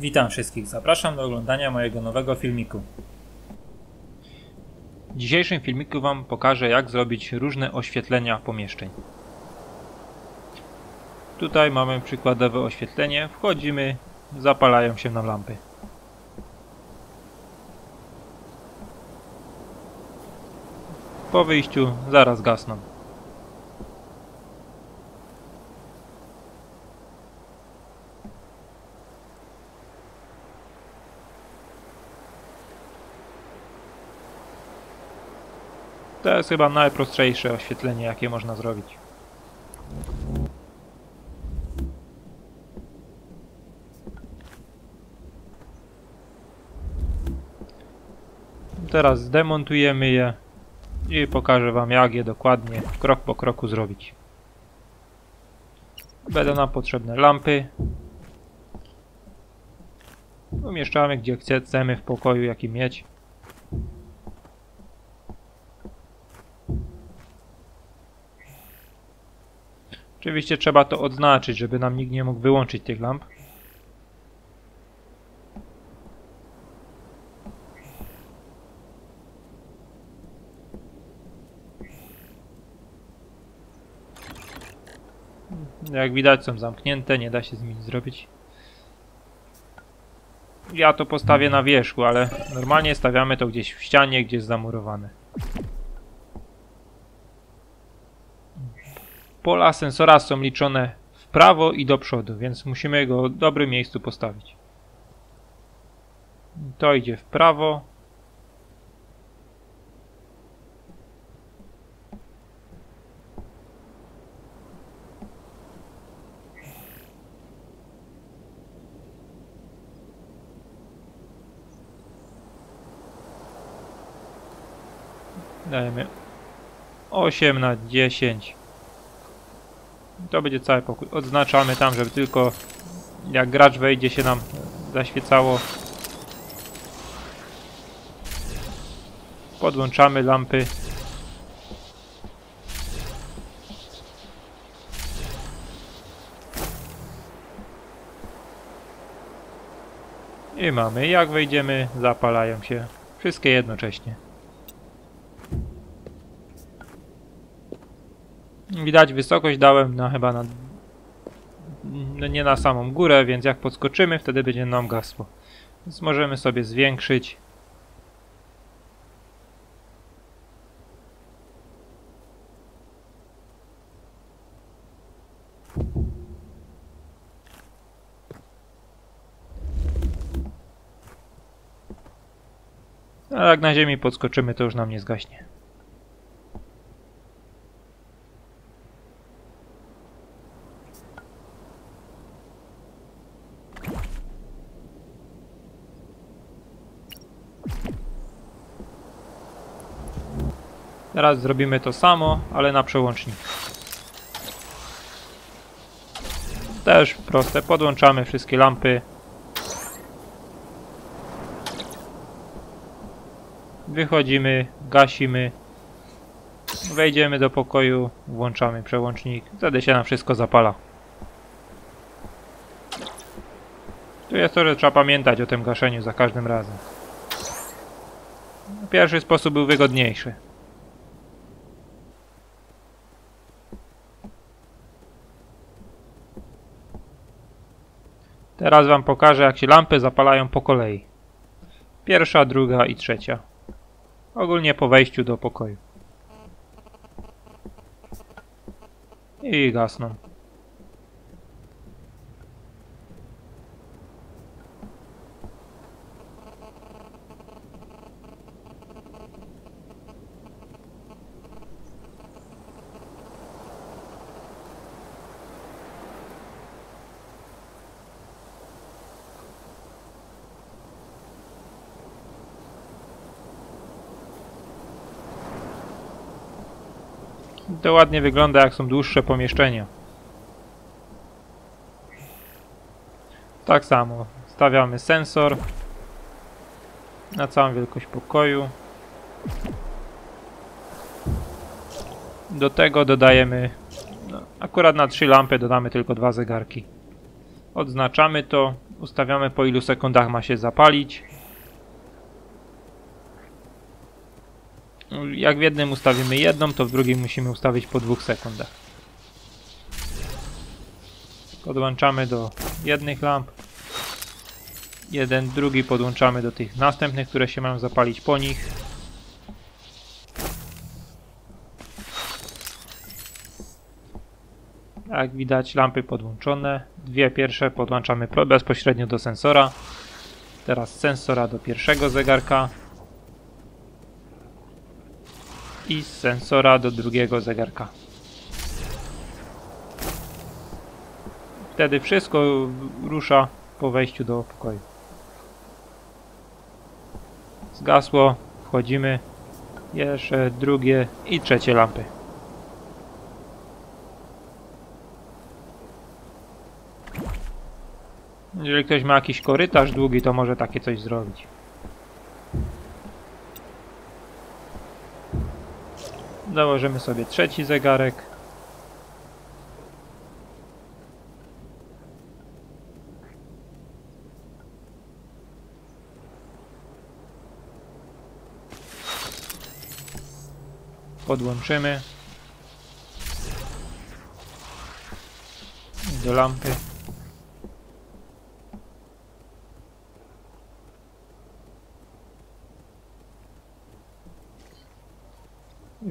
Witam wszystkich, zapraszam do oglądania mojego nowego filmiku. W dzisiejszym filmiku Wam pokażę jak zrobić różne oświetlenia pomieszczeń. Tutaj mamy przykładowe oświetlenie, wchodzimy, zapalają się nam lampy. Po wyjściu zaraz gasną. To jest chyba najprostsze oświetlenie, jakie można zrobić. Teraz zdemontujemy je i pokażę Wam, jak je dokładnie, krok po kroku zrobić. Będą nam potrzebne lampy. Umieszczamy gdzie chcemy w pokoju, jaki mieć. Oczywiście trzeba to odznaczyć, żeby nam nikt nie mógł wyłączyć tych lamp. Jak widać są zamknięte, nie da się z nimi zrobić. Ja to postawię na wierzchu, ale normalnie stawiamy to gdzieś w ścianie, gdzie jest zamurowane. Pola sensora są liczone w prawo i do przodu, więc musimy go w dobrym miejscu postawić. To idzie w prawo. Dajemy 8 na 10. To będzie cały pokój. Odznaczamy tam, żeby tylko jak gracz wejdzie się nam zaświecało. Podłączamy lampy. I mamy, jak wejdziemy, zapalają się wszystkie jednocześnie. Widać wysokość dałem na chyba na no nie na samą górę, więc jak podskoczymy, wtedy będzie nam gasło. Więc możemy sobie zwiększyć. A jak na ziemi podskoczymy, to już nam nie zgaśnie. Teraz zrobimy to samo, ale na przełącznik. Też proste, podłączamy wszystkie lampy. Wychodzimy, gasimy. Wejdziemy do pokoju, włączamy przełącznik. Wtedy się nam wszystko zapala. Tu jest to, że trzeba pamiętać o tym gaszeniu za każdym razem. Pierwszy sposób był wygodniejszy. Teraz wam pokażę jak się lampy zapalają po kolei. Pierwsza, druga i trzecia. Ogólnie po wejściu do pokoju. I gasną. To ładnie wygląda jak są dłuższe pomieszczenia. Tak samo stawiamy sensor na całą wielkość pokoju. Do tego dodajemy, no, akurat na trzy lampy dodamy tylko dwa zegarki. Odznaczamy to Ustawiamy po ilu sekundach ma się zapalić. Jak w jednym ustawimy jedną, to w drugim musimy ustawić po dwóch sekundach. Podłączamy do jednych lamp. Jeden, drugi podłączamy do tych następnych, które się mają zapalić po nich. Jak widać lampy podłączone. Dwie pierwsze podłączamy bezpośrednio do sensora. Teraz sensora do pierwszego zegarka. I z sensora do drugiego zegarka. Wtedy wszystko rusza po wejściu do pokoju. Zgasło, wchodzimy. Jeszcze drugie i trzecie lampy. Jeżeli ktoś ma jakiś korytarz długi, to może takie coś zrobić. Założymy sobie trzeci zegarek. Podłączymy do lampy.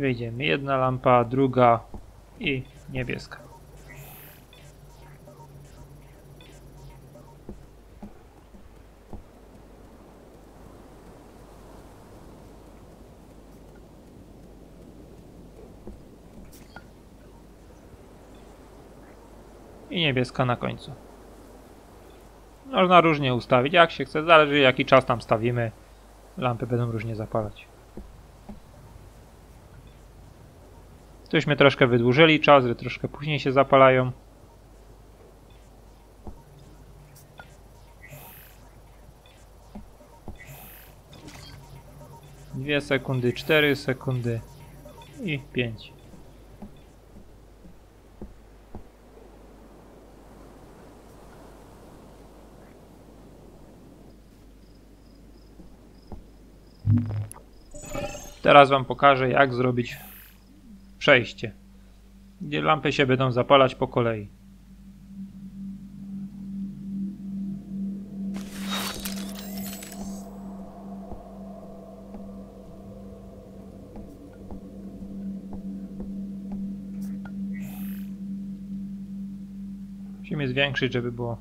Wyjdziemy jedna lampa, druga i niebieska. I niebieska na końcu. Można różnie ustawić, jak się chce, zależy jaki czas tam stawimy. Lampy będą różnie zapalać. Tuśmy troszkę wydłużyli czas, że troszkę później się zapalają. Dwie sekundy, cztery sekundy i pięć. Teraz wam pokażę jak zrobić przejście, gdzie lampy się będą zapalać po kolei. Musimy zwiększyć, żeby było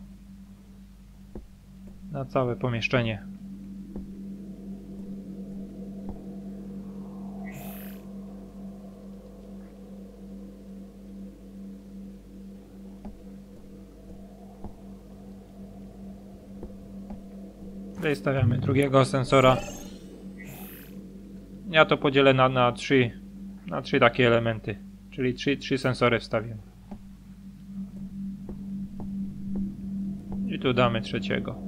na całe pomieszczenie. Tutaj stawiamy drugiego sensora. Ja to podzielę na, na trzy na trzy takie elementy, czyli trzy, trzy sensory wstawię. I tu damy trzeciego.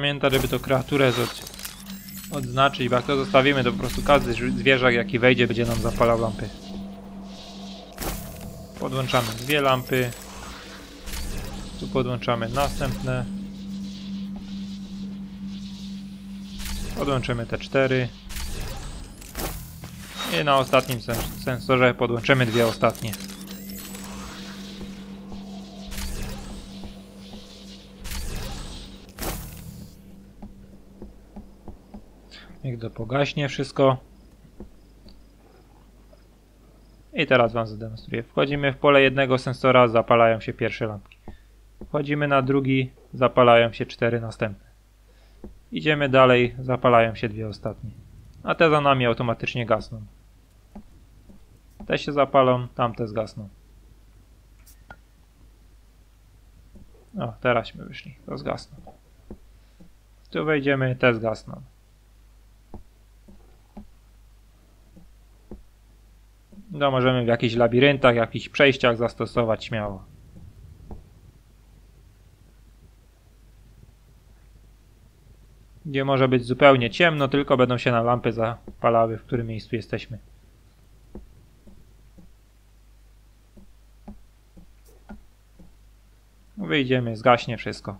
Pamięta, żeby to kreaturę odznaczyć, bo jak to zostawimy, to po prostu każdy zwierzak jaki wejdzie będzie nam zapalał lampy. Podłączamy dwie lampy. Tu podłączamy następne. Podłączymy te cztery. I na ostatnim sen- sensorze podłączymy dwie ostatnie. Niech to pogaśnie wszystko. I teraz wam zademonstruję. Wchodzimy w pole jednego sensora, zapalają się pierwsze lampki. Wchodzimy na drugi, zapalają się cztery następne. Idziemy dalej, zapalają się dwie ostatnie. A te za nami automatycznie gasną. Te się zapalą, tamte zgasną. O, teraśmy wyszli, to zgasną. Tu wejdziemy, te zgasną. No możemy w jakichś labiryntach, jakichś przejściach zastosować śmiało. Gdzie może być zupełnie ciemno, tylko będą się na lampy zapalały, w którym miejscu jesteśmy. Wyjdziemy, zgaśnie wszystko.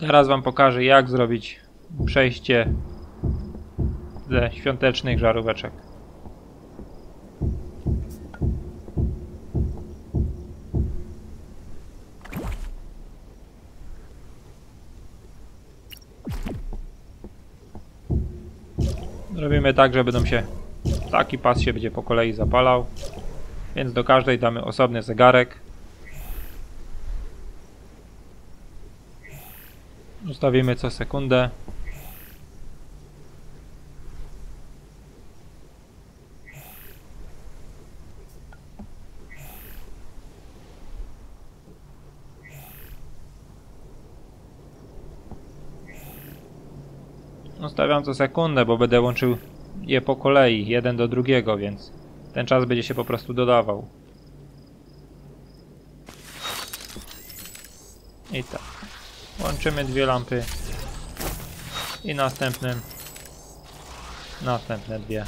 Teraz wam pokażę jak zrobić przejście ze świątecznych żaróweczek. Robimy tak, że będą się taki pas się będzie po kolei zapalał. Więc do każdej damy osobny zegarek. Ustawimy co sekundę. Ustawiam co sekundę, bo będę łączył je po kolei, jeden do drugiego, więc ten czas będzie się po prostu dodawał. I tak. Łączymy dwie lampy. I następnym. Następne dwie.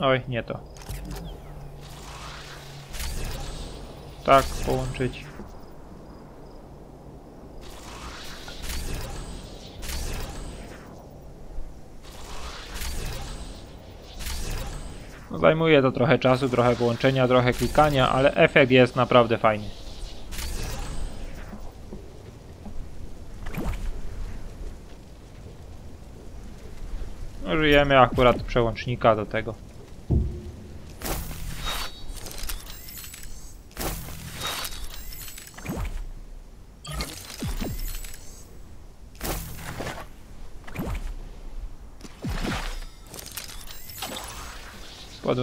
Oj, nie to. Tak, połączyć. No, zajmuje to trochę czasu, trochę połączenia, trochę klikania, ale efekt jest naprawdę fajny. Użyjemy akurat przełącznika do tego.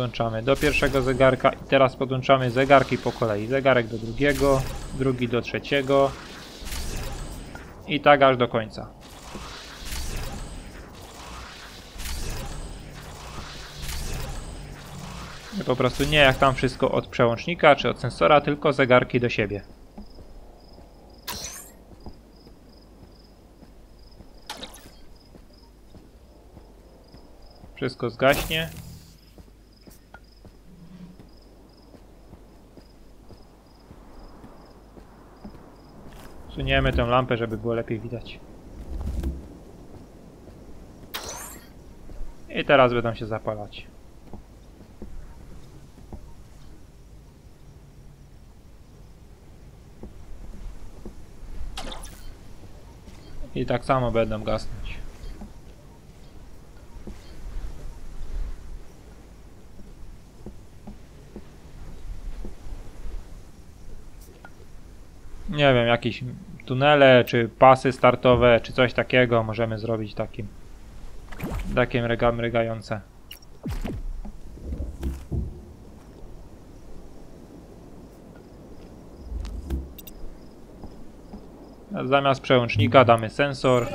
Podłączamy do pierwszego zegarka i teraz podłączamy zegarki po kolei. Zegarek do drugiego, drugi do trzeciego i tak aż do końca. Po prostu nie jak tam wszystko od przełącznika czy od sensora, tylko zegarki do siebie. Wszystko zgaśnie. Suniemy tę lampę, żeby było lepiej widać. I teraz będą się zapalać. I tak samo będą gasnąć. Nie wiem, jakieś tunele, czy pasy startowe, czy coś takiego możemy zrobić takim takim rega, mrygające. Zamiast przełącznika damy sensor.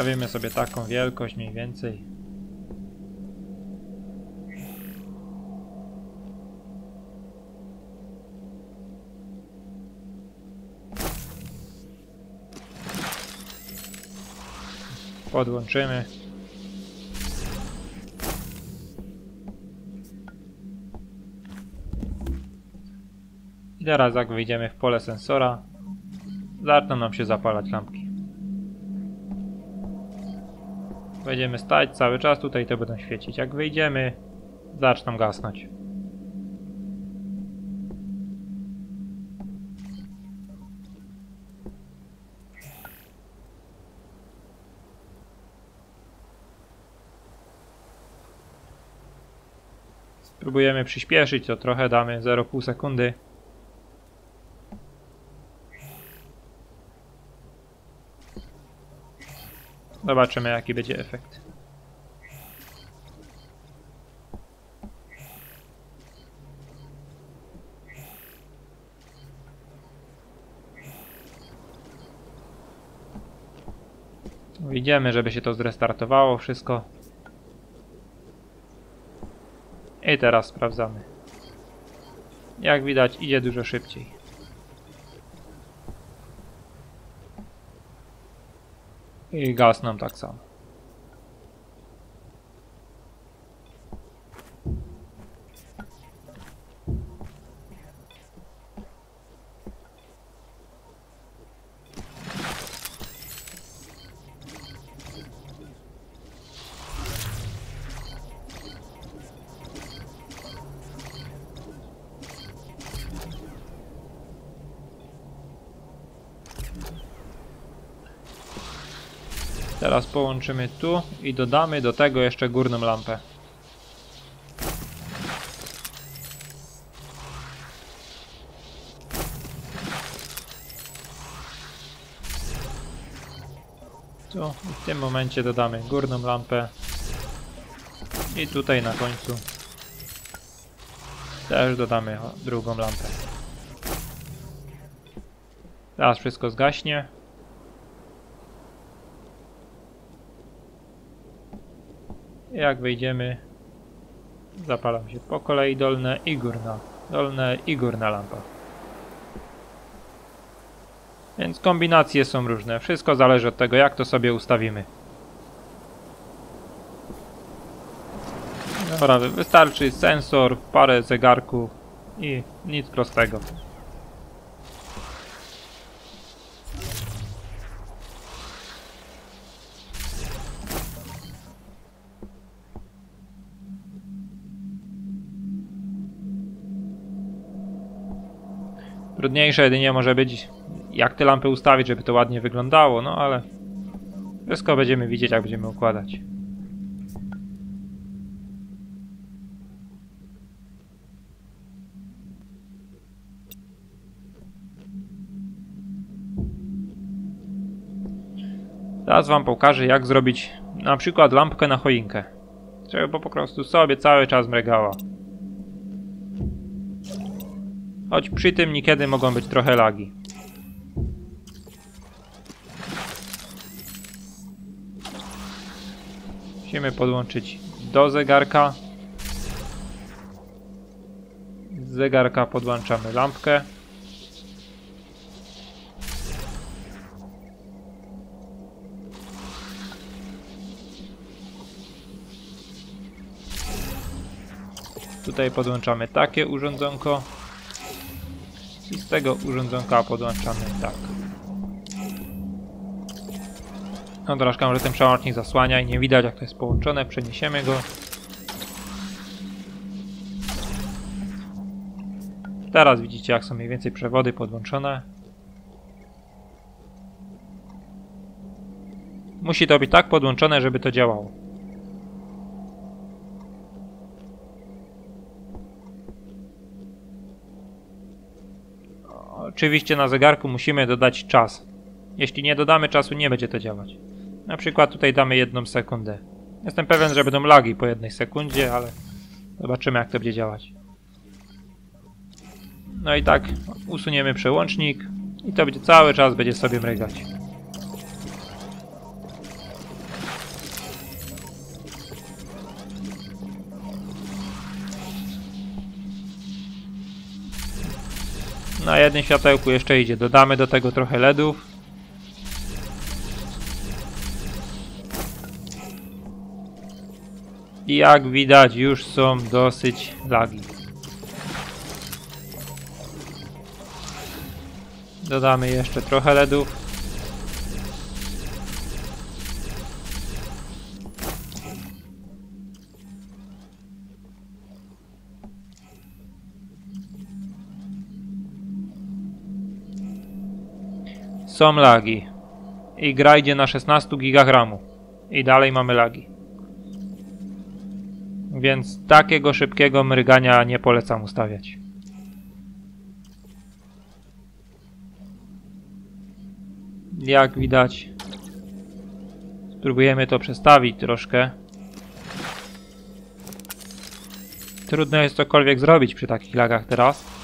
Stawimy sobie taką wielkość mniej więcej. Podłączymy. I teraz jak wyjdziemy w pole sensora, zaczną nam się zapalać lampki. Będziemy stać cały czas, tutaj to będą świecić. Jak wyjdziemy, zaczną gasnąć. Spróbujemy przyspieszyć, to trochę damy 0,5 sekundy. Zobaczymy jaki będzie efekt. Idziemy, żeby się to zrestartowało wszystko. I teraz sprawdzamy. Jak widać idzie dużo szybciej. I gasną tak samo. Teraz połączymy tu i dodamy do tego jeszcze górną lampę. Tu w tym momencie dodamy górną lampę i tutaj na końcu też dodamy drugą lampę. Teraz wszystko zgaśnie. Jak wejdziemy, zapalam się po kolei dolne i górna, dolne i górna lampa. Więc kombinacje są różne. Wszystko zależy od tego, jak to sobie ustawimy. Dobra, wystarczy sensor, parę zegarków i nic prostego. Trudniejsze jedynie może być, jak te lampy ustawić, żeby to ładnie wyglądało, no ale wszystko będziemy widzieć, jak będziemy układać. Teraz wam pokażę, jak zrobić na przykład lampkę na choinkę. Żeby po prostu sobie cały czas mrygała. Choć przy tym niekiedy mogą być trochę lagi. Musimy podłączyć do zegarka. Z zegarka podłączamy lampkę. Tutaj podłączamy takie urządzonko. I z tego urządzonka podłączamy tak. No że ten przełącznik zasłania i nie widać jak to jest połączone. Przeniesiemy go. Teraz widzicie jak są mniej więcej przewody podłączone. Musi to być tak podłączone, żeby to działało. Oczywiście na zegarku musimy dodać czas. Jeśli nie dodamy czasu, nie będzie to działać. Na przykład tutaj damy jedną sekundę. Jestem pewien, że będą lagi po jednej sekundzie, ale zobaczymy jak to będzie działać. No i tak usuniemy przełącznik i to będzie cały czas będzie sobie mrygać. Na jednym światełku jeszcze idzie. Dodamy do tego trochę LEDów. I jak widać już są dosyć lagi. Dodamy jeszcze trochę LEDów. Są lagi. I gra idzie na 16 GB RAMu. I dalej mamy lagi. Więc takiego szybkiego mrygania nie polecam ustawiać. Jak widać, spróbujemy to przestawić troszkę. Trudno jest cokolwiek zrobić przy takich lagach teraz.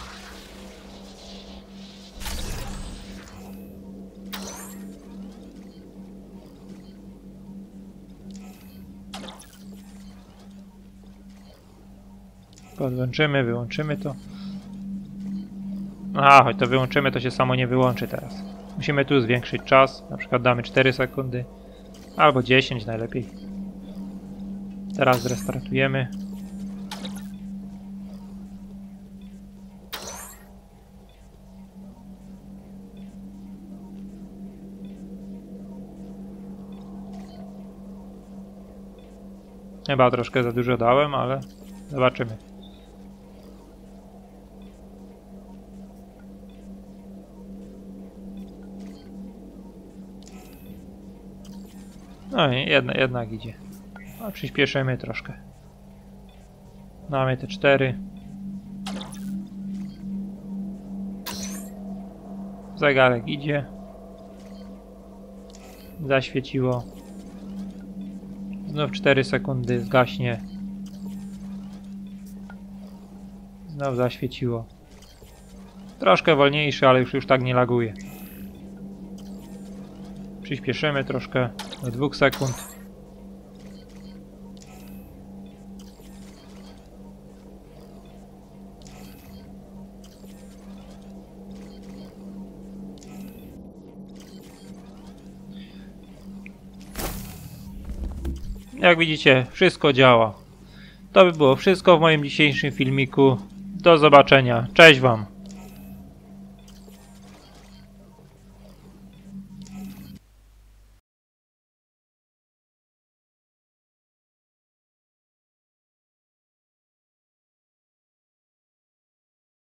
Podłączymy, wyłączymy to. A, choć to wyłączymy, to się samo nie wyłączy teraz. Musimy tu zwiększyć czas. Na przykład damy 4 sekundy. Albo 10 najlepiej. Teraz zrestartujemy. Chyba troszkę za dużo dałem, ale zobaczymy. No i jedna, jednak idzie. A przyspieszymy troszkę. Mamy te cztery. Zegarek idzie. Zaświeciło. Znów 4 sekundy, zgaśnie. Znów zaświeciło. Troszkę wolniejszy, ale już, już tak nie laguje. Przyspieszymy troszkę do 2 sekund. Jak widzicie, wszystko działa. To by było wszystko w moim dzisiejszym filmiku. Do zobaczenia. Cześć Wam.